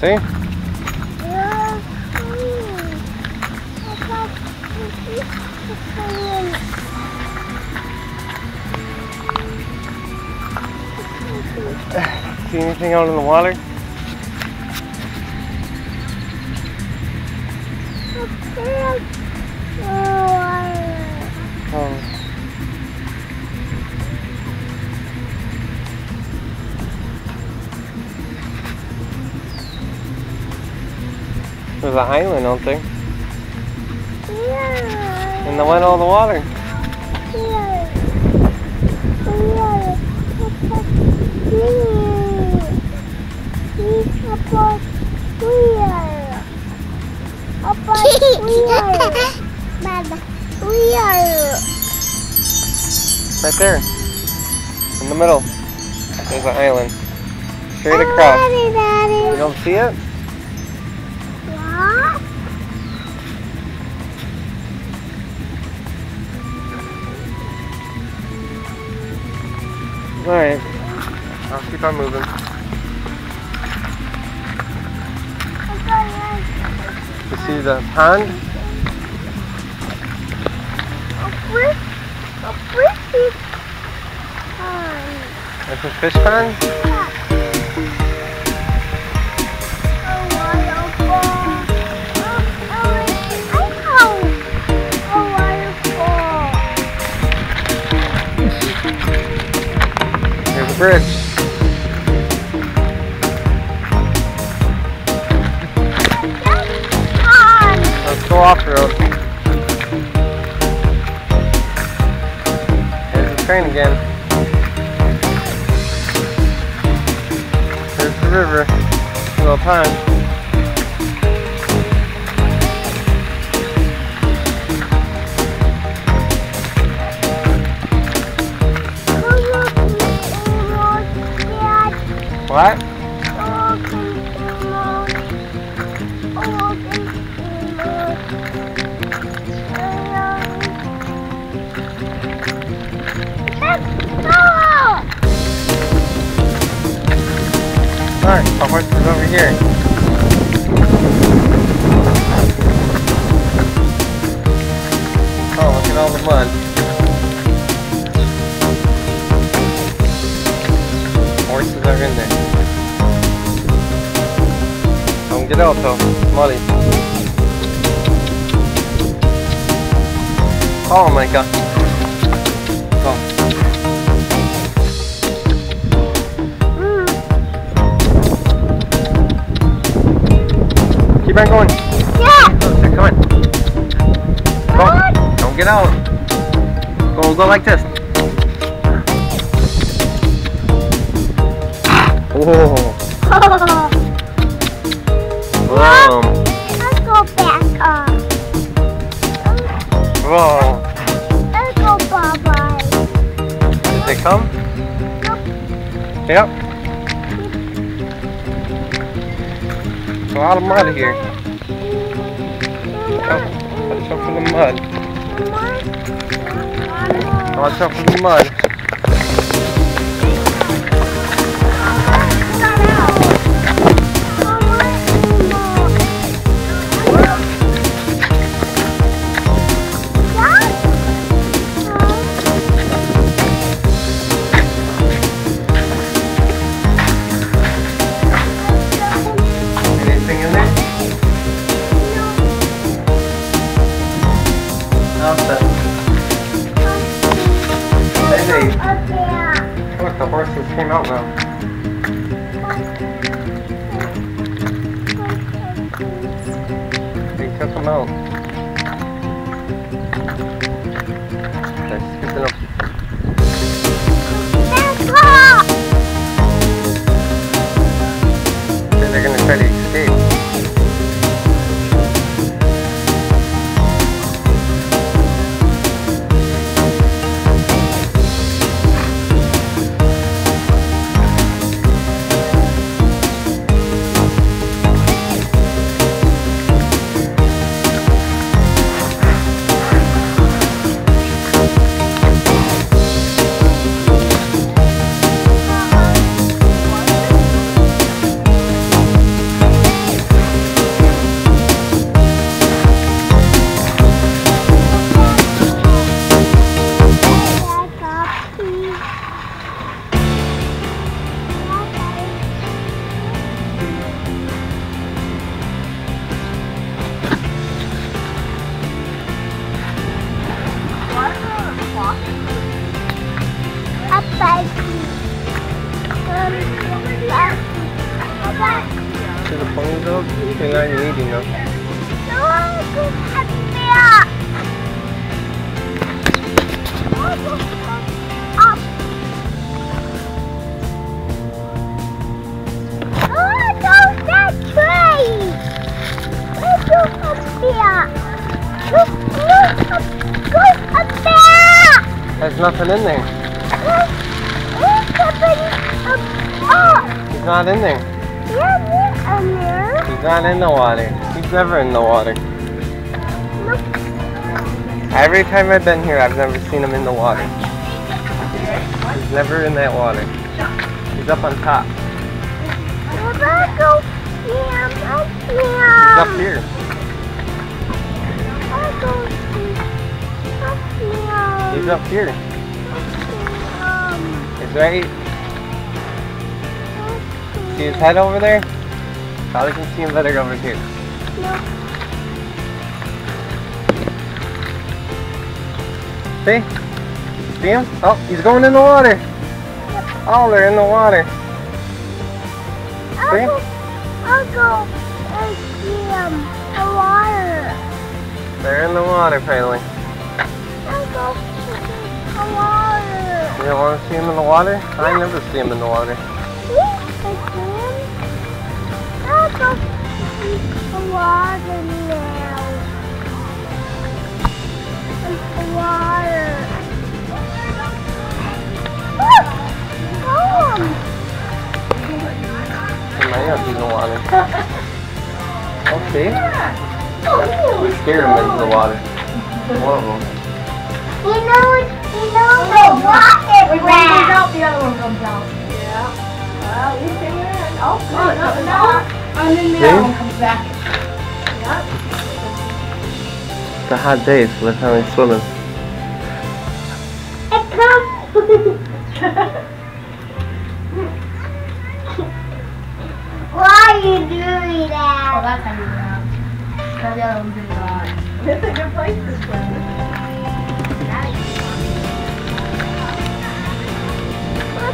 See? See anything out in the water? Oh. oh. There's an island out there. Yeah. And then went all the water. Baba, we are. Right there. In the middle. There's an island. Straight across. You don't see it? Alright. I'll keep on moving. You see the pond? A fishy pond. That's a fish pond? Bridge. Let's go off road. There's the train again. There's the river. Little pond. What? Alright, the horse is over here. Oh, look at all the mud. Get out though, it's muddy. Oh my god. Oh. Keep on going. Closer, come on. Go. Don't get out. Go, go like this. Whoa. Oh. Oh. Yep. A lot of mud here. Watch out for the mud. Watch out for the mud. There's nothing in there. He's not in there. He's not in the water. He's never in the water. Every time I've been here, I've never seen him in the water. He's never in that water. He's up on top. He's. Up here. He's up here. He's right. See his head over there? Probably can see him better over here. See? See him? Oh, he's going in the water. Oh, they're in the water. I'll See? go, I'll go and see um, the water. They're in the water, apparently. I'll go see the water. You don't want to see him in the water? I never see him in the water. I go see the water now. The water. Oh! Be in the water. Oh, see? Oh! We scared him into the water. One of them. You know, you know the water When one comes out, the other one comes out. Yeah. Well, you figure it out. Oh, no, no. And then the See? other one comes back. Yep. It's a hot day, so they're finally swimming. It comes. Why are you doing Oh, that? that's how you do that. Now the other one's in the garage. It's a good place to swim.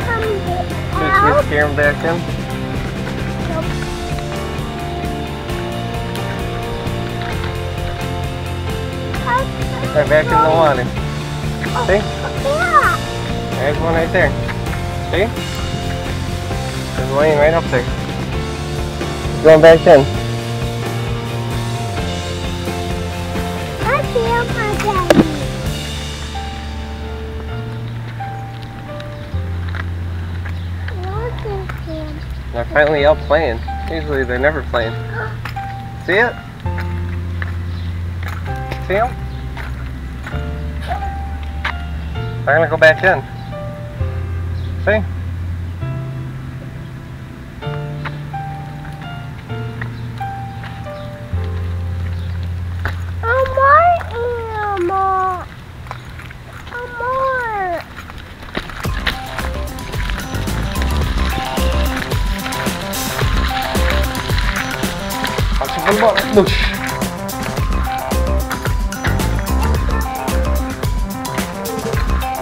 Comes it Should we scare him back in? They're back in the water. Oh, See? Yeah. There's one right there. See? There's one right up there. He's going back in. They're finally out playing. Usually they're never playing. See it? See him? They're gonna go back in. See? Whoosh.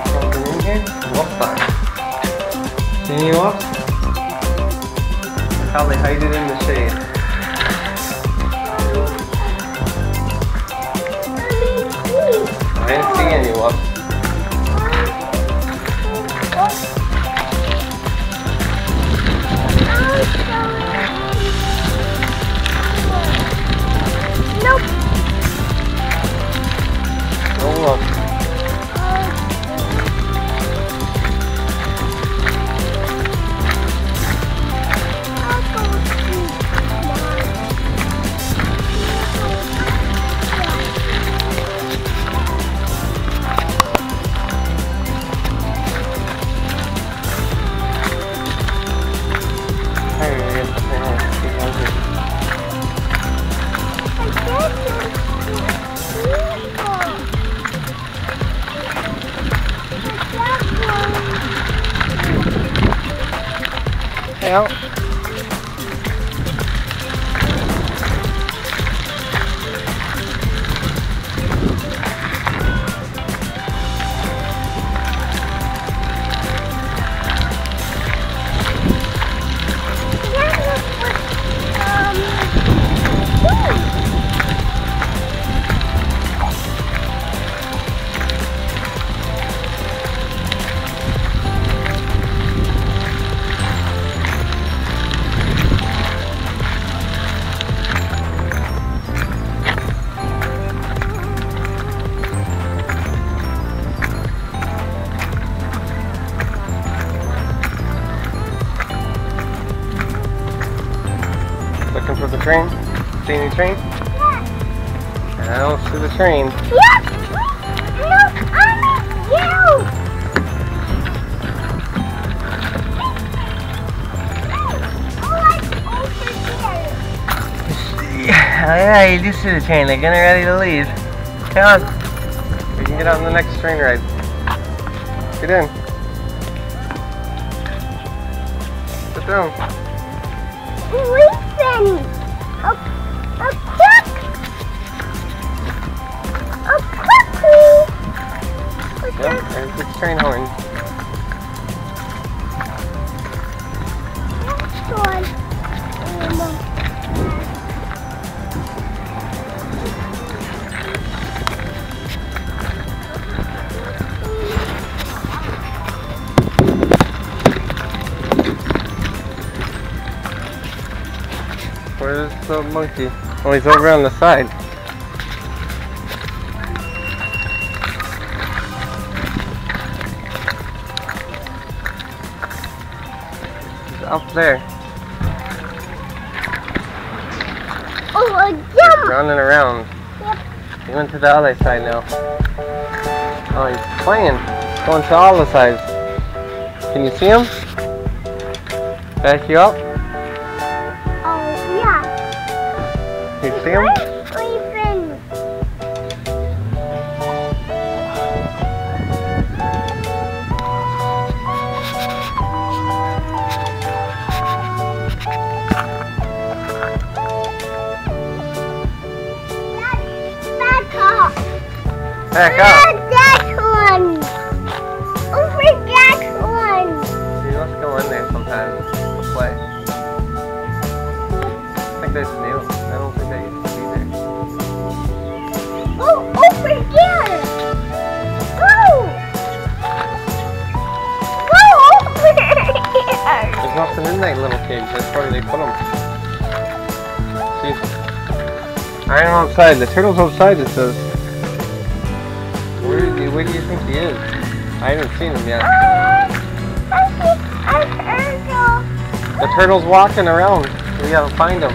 Something in here? Any wasps? How they hide it in the shade. I didn't see any Yeah, you do see the train. They're getting ready to leave. Come on. We can get on the next train ride. Get in. Sit down. Listen! A, a quick! A! What's Yep, there's the train horn. Next one. Um, Where's monkey? Oh, he's over on the side. He's up there, oh, a jump! running around. Yep. He went to the other side now. Oh, he's playing. Going to all the sides. Can you see him? Back you up? See him? Back up. Look, that one. Over that one. He must go in there sometimes There's nothing in that little cage. That's where they put them. See? I am outside. The turtle's outside, it says. Where, do you- where do you think he is? I haven't seen him yet. The turtle's walking around. We gotta find him.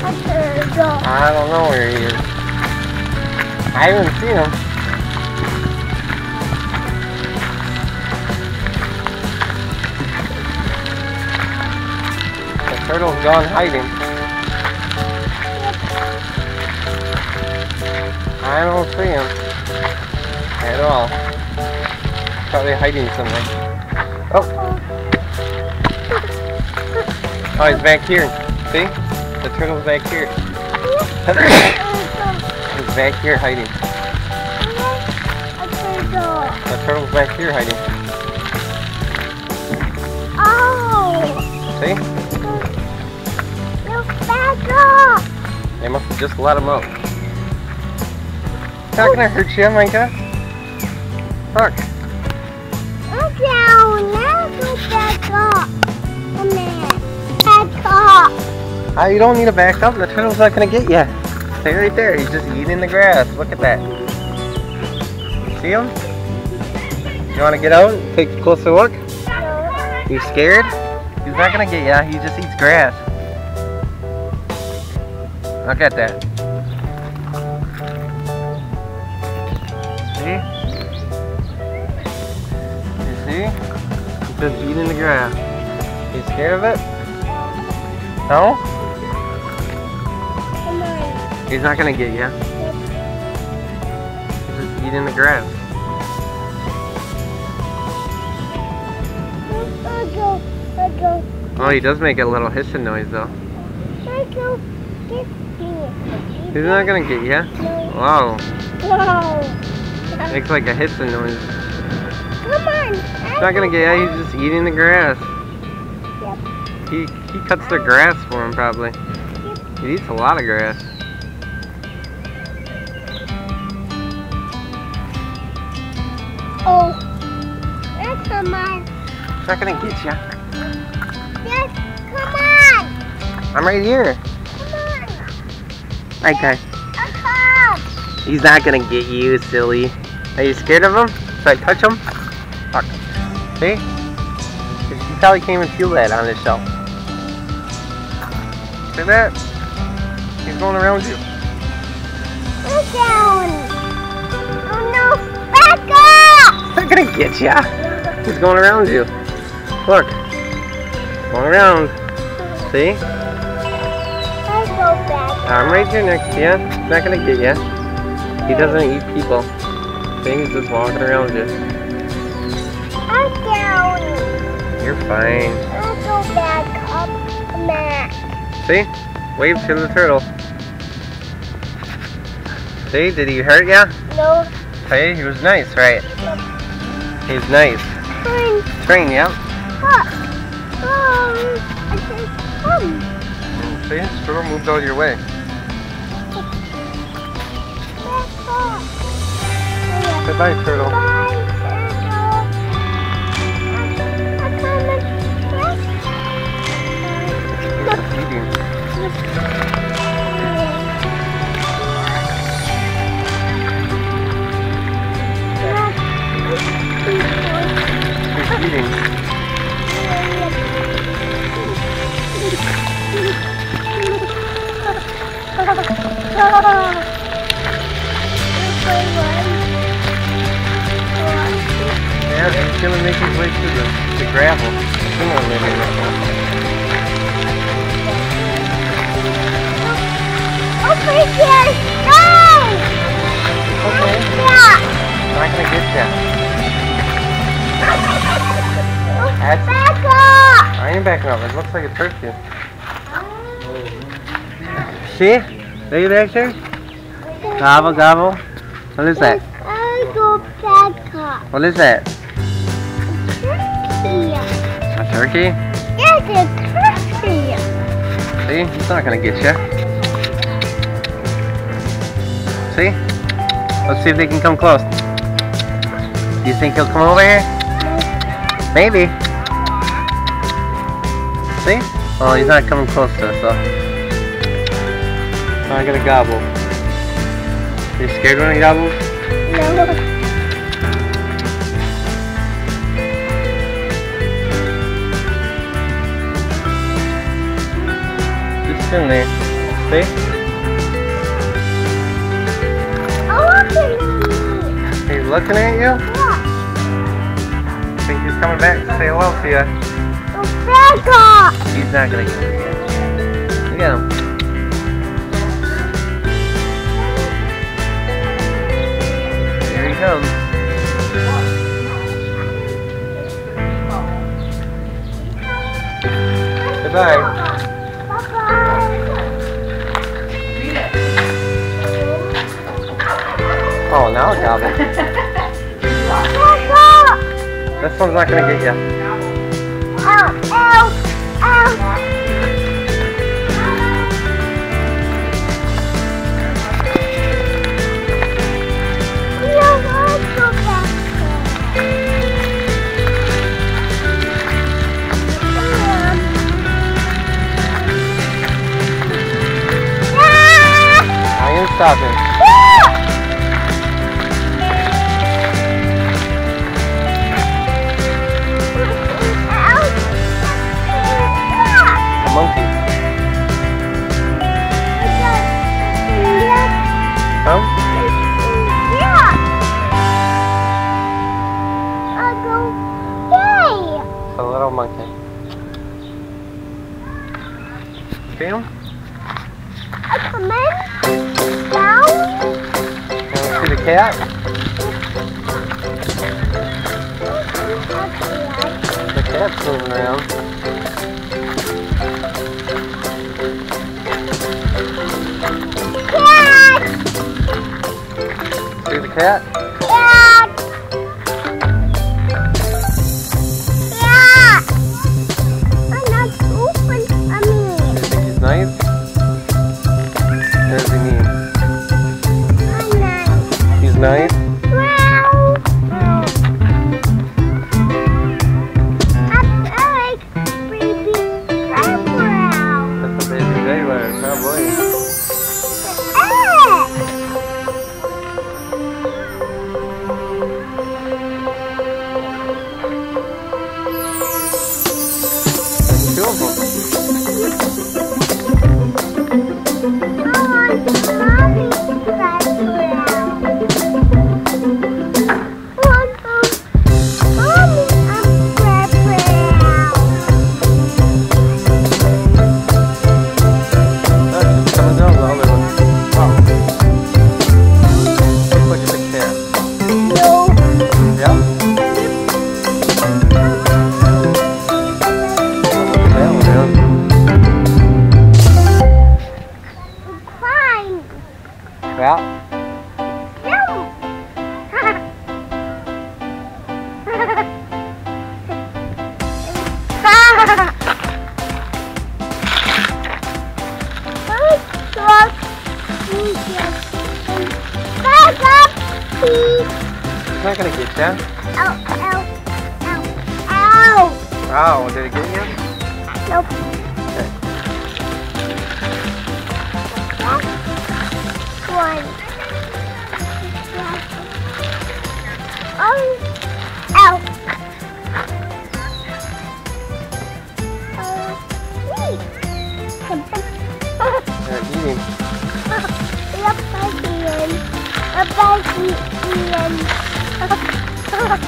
I don't know where he is. I haven't seen him. Turtle's gone hiding. I don't see him at all. Probably hiding somewhere. Oh, oh, he's back here. See? The turtle's back here. He's back here hiding. The turtle's back here hiding. Oh. See? Look back up. They must have just let him out. It's not gonna hurt you, Micah. Fuck. Look down. Now go back up. Come here. Back up. Ah, you don't need to back up. The turtle's not gonna get you. Stay right there. He's just eating the grass. Look at that. See him? You want to get out? Take a closer look. You scared? He's not gonna get you. He just eats grass. Look at that. See? You see? He's just eating the grass. You scared of it? No? He's not gonna get you. He's just eating the grass. Let's go. Let's go. Oh, he does make a little hissing noise though. He's not gonna get you. Wow, Go. makes like a hissing noise. Come on. He's not gonna get you. He's just eating the grass. Yep. He he cuts the grass for him probably. He eats a lot of grass. Oh. That's come on. He's not gonna get you. Yes. Come on. I'm right here. Okay. He's not gonna get you, silly. Are you scared of him? Should I touch him? Look. See? He's probably can't even feel that on his shelf. See that? He's going around you. Look down. Oh no, back up! He's not gonna get ya. He's going around you. Look. Going around. See? Let's go back. I'm right here next to you. He's not gonna get you. He doesn't eat people. He's just walking around you. I'm down. You're fine. Let's go back up, Matt. See? Wave to the turtle. See? Did he hurt ya? No, Hey, he was nice, right? He's nice. turn. Train, yeah. Look. Um, I said, come. See? Turtle moved out of your way. Say bye, turtle. He's eating. He's eating. Gonna make his way through the, the gravel. Come on, maybe. Over here! No! Okay. Yeah! Not gonna get ya. That's- Back up! I ain't backing up. It looks like it hurt you. See? Are you back there? Gobble, gobble. What is that? I go back up. What is that? Turkey? There's a turkey. See? He's not gonna get you. See? Let's see if they can come close. Do you think he'll come over here? Maybe. See? Oh, he's not coming close to us, so. I'm gonna gobble. You scared when he gobbles? No. Just in there. See? I'm looking at me. He's looking at you? Look. Think he's coming back to say hello to you. Back up. He's not gonna get you. Look at him. Here he comes. Goodbye. Now it gobble. This one's not gonna get you. Ow, ow, ow. Yeah, let's ow. Oh, did it get you? Nope. Okay. One. Oh. Uh, wait. They're eating. Ian. Look back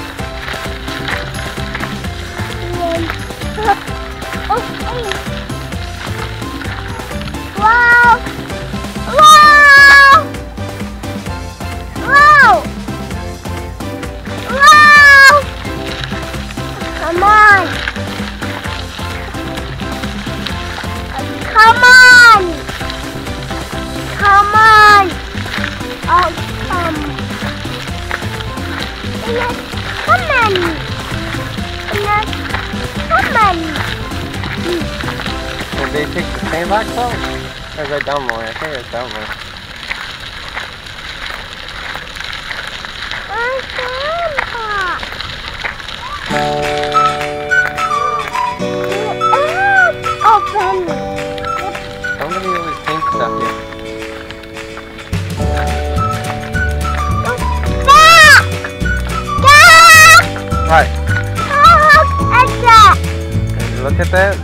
Ian. Come on. Come on. Come on. Oh, come. Yes, come on. Yes, come on. Did they take the sandbox out? Or is that Dumbo? I think it's Dumbo. Oh, My grandpa. Look at that?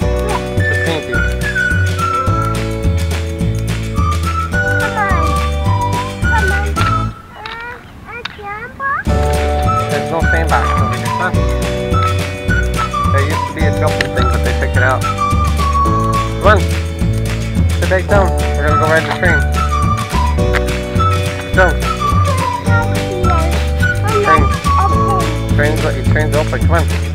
It's? There's no? There used to be a but they took it out. Come on. Sit back down. We're gonna go ride the train. Go. Train. Train's, train's open. Come on.